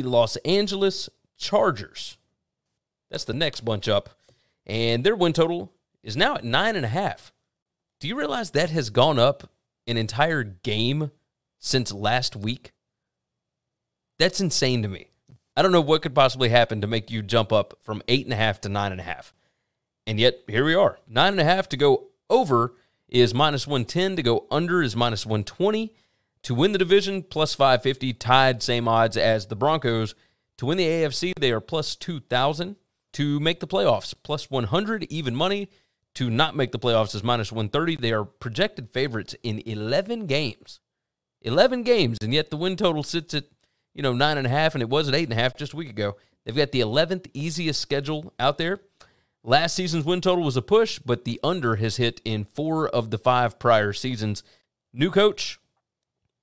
the Los Angeles Chargers. That's the next bunch up. And their win total is now at nine and a half. Do you realize that has gone up an entire game since last week? That's insane to me. I don't know what could possibly happen to make you jump up from eight and a half to nine and a half. And yet, here we are. Nine and a half to go over is minus 110, to go under is minus 120. To win the division, plus 550, tied, same odds as the Broncos. To win the AFC, they are plus 2,000. To make the playoffs, plus 100, even money. To not make the playoffs is minus 130. They are projected favorites in 11 games. 11 games, and yet the win total sits at, you know, nine and a half, and it was at eight and a half just a week ago. They've got the 11th easiest schedule out there. Last season's win total was a push, but the under has hit in four of the five prior seasons. New coach,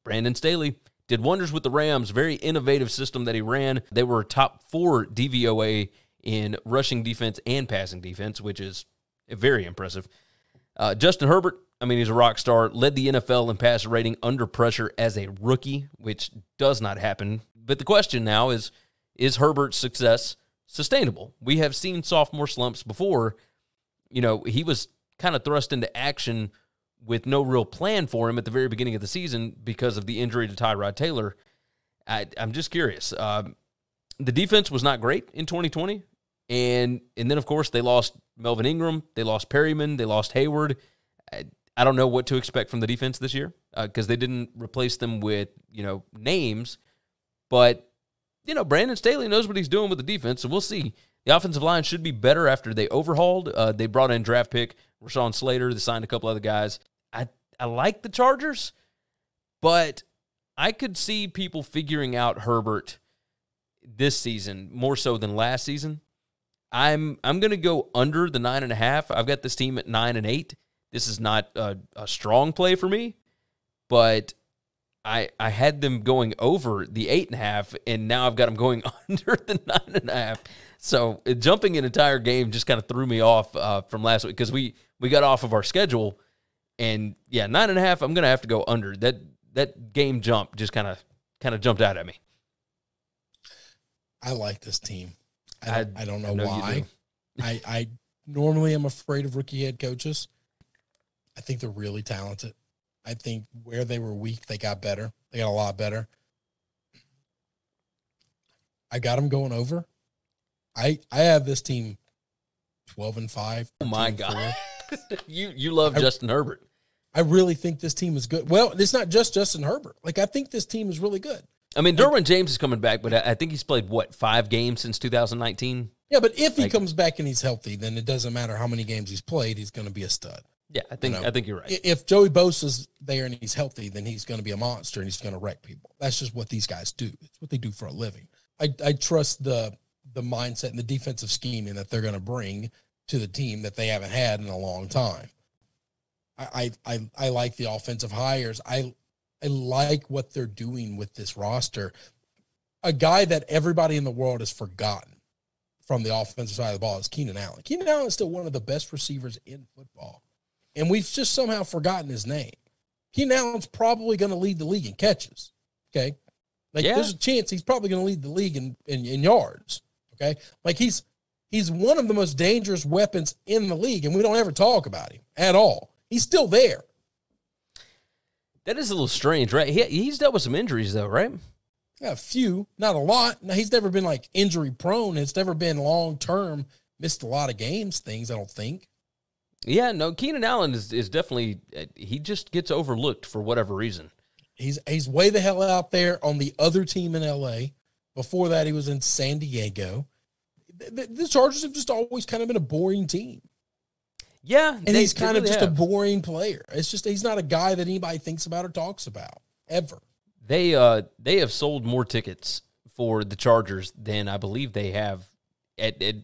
Brandon Staley, did wonders with the Rams. Very innovative system that he ran. They were top four DVOA in rushing defense and passing defense, which is very impressive. Uh, Justin Herbert, I mean, he's a rock star, led the NFL in passer rating under pressure as a rookie, which does not happen. But the question now is is Herbert's success sustainable. We have seen sophomore slumps before. You know, he was kind of thrust into action with no real plan for him at the very beginning of the season because of the injury to Tyrod Taylor. I, am just curious. Um, the defense was not great in 2020, and and then of course they lost Melvin Ingram, they lost Perryman, they lost Hayward. I, I don't know what to expect from the defense this year because uh, they didn't replace them with you know names, but you know, Brandon Staley knows what he's doing with the defense, so we'll see. The offensive line should be better after they overhauled. Uh, they brought in draft pick Rashawn Slater. They signed a couple other guys. I I like the Chargers, but I could see people figuring out Herbert this season more so than last season. I'm I'm going to go under the nine and a half. I've got this team at nine and eight. This is not a, a strong play for me, but I I had them going over the eight and a half, and now I've got them going under the nine and a half. So uh, jumping an entire game just kind of threw me off uh, from last week because we we got off of our schedule, and yeah, nine and a half. I'm gonna have to go under that. That game jump just kind of kind of jumped out at me. I like this team. I don't, I, I don't know, I know why. I I normally am afraid of rookie head coaches. I think they're really talented. I think where they were weak, they got better. They got a lot better. I got them going over. I I have this team twelve and five. Oh my god, you you love I, Justin Herbert. I really think this team is good. Well, it's not just Justin Herbert. Like I think this team is really good. I mean, Derwin James is coming back, but I think he's played what five games since 2019. Yeah, but if he like, comes back and he's healthy, then it doesn't matter how many games he's played. He's going to be a stud. Yeah, I think you know, I think you're right. If Joey Bosa's there and he's healthy, then he's going to be a monster and he's going to wreck people. That's just what these guys do. It's what they do for a living. I, I trust the the mindset and the defensive scheming that they're going to bring to the team that they haven't had in a long time. I I I like the offensive hires. I I like what they're doing with this roster. A guy that everybody in the world has forgotten from the offensive side of the ball is Keenan Allen. Keenan Allen is still one of the best receivers in football and we've just somehow forgotten his name. Keenan Allen's probably going to lead the league in catches. Okay. Like yeah. there's a chance he's probably going to lead the league in, in, in yards. Okay. Like he's he's one of the most dangerous weapons in the league, and we don't ever talk about him at all. He's still there. That is a little strange, right? He, he's dealt with some injuries though, right? Yeah, a few, not a lot. Now he's never been like injury prone. It's never been long term, missed a lot of games, things, I don't think. Yeah, no, Keenan Allen is, is definitely he just gets overlooked for whatever reason. He's he's way the hell out there on the other team in LA. Before that, he was in San Diego. The, the Chargers have just always kind of been a boring team. Yeah, and they, he's kind really of just have. a boring player. It's just he's not a guy that anybody thinks about or talks about ever. They uh they have sold more tickets for the Chargers than I believe they have at, at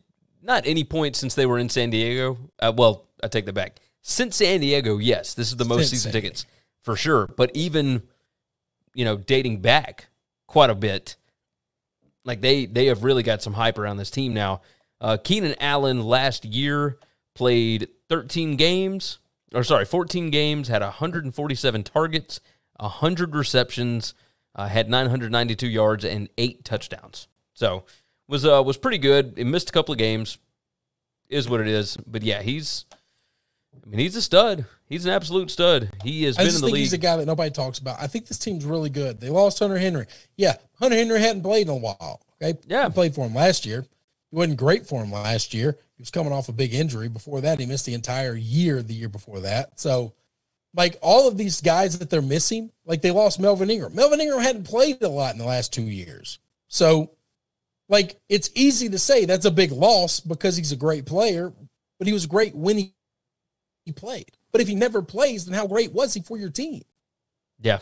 not any point since they were in San Diego. Uh, well, I take that back. Since San Diego, yes, this is the most season tickets for sure. But even, you know, dating back quite a bit, like they they have really got some hype around this team now. Uh, Keenan Allen last year played 13 games, or sorry, 14 games, had 147 targets, 100 receptions, uh, had 992 yards and eight touchdowns. So was uh, was pretty good. He missed a couple of games, is what it is. But yeah, he's. I mean, he's a stud. He's an absolute stud. He has I been in the think league. he's a guy that nobody talks about. I think this team's really good. They lost Hunter Henry. Yeah, Hunter Henry hadn't played in a while. Okay, Yeah. he played for him last year. He wasn't great for him last year. He was coming off a big injury. Before that, he missed the entire year. The year before that, so like all of these guys that they're missing, like they lost Melvin Ingram. Melvin Ingram hadn't played a lot in the last two years. So, like, it's easy to say that's a big loss because he's a great player, but he was great when he, he played. But if he never plays, then how great was he for your team? Yeah,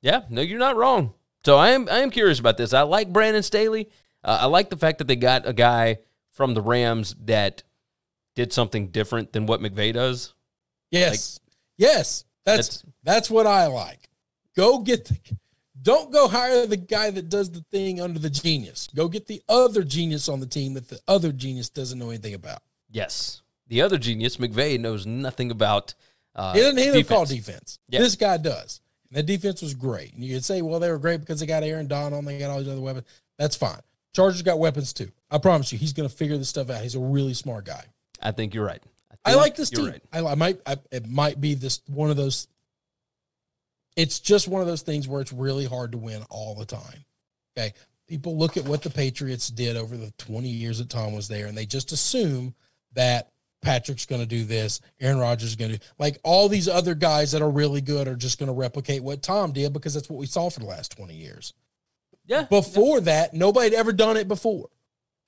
yeah. No, you're not wrong. So I am I am curious about this. I like Brandon Staley. Uh, I like the fact that they got a guy from the Rams that did something different than what McVay does. Yes. yes. That's, That's- that's what I like. Go get the don't go hire the guy that does the thing under the genius. Go get the other genius on the team that the other genius doesn't know anything about. Yes, the other genius McVay knows nothing about. Uh, He doesn't, he doesn't defense. call defense. Yeah. This guy does. And the defense was great. And you could say, well, they were great because they got Aaron Donald, and they got all these other weapons. That's fine. Chargers got weapons too. I promise you, he's going to figure this stuff out. He's a really smart guy. I think you're right. I think like this team. right. I, I might. I, it might be this one of those. It's just one of those things where it's really hard to win all the time. Okay, people look at what the Patriots did over the twenty years that Tom was there, and they just assume that Patrick's going to do this, Aaron Rodgers is going to do like all these other guys that are really good are just going to replicate what Tom did because that's what we saw for the last twenty years. Yeah. Before that, nobody had ever done it before.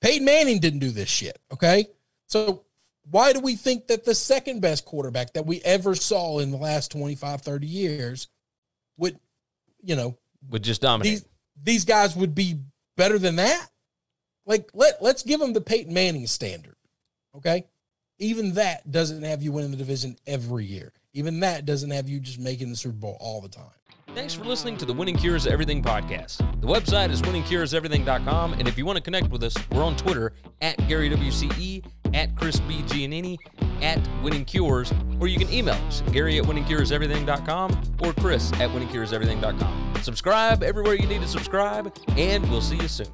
Peyton Manning didn't do this shit. Okay. So why do we think that the second best quarterback that we ever saw in the last 25, 30 years would, you know, Would just dominate. these these guys would be better than that? Like let let's give them the Peyton Manning standard. Okay? Even that doesn't have you winning the division every year. Even that doesn't have you just making the Super Bowl all the time. Thanks for listening to the Winning Cures Everything podcast. The website is winningcureseverything.com, and if you want to connect with us, we're on Twitter at Gary WCE, at Chris B. Giannini, at Winning Cures, or you can email us, Gary at winningcureseverything.com or Chris at winningcureseverything.com. Subscribe everywhere you need to subscribe, and we'll see you soon.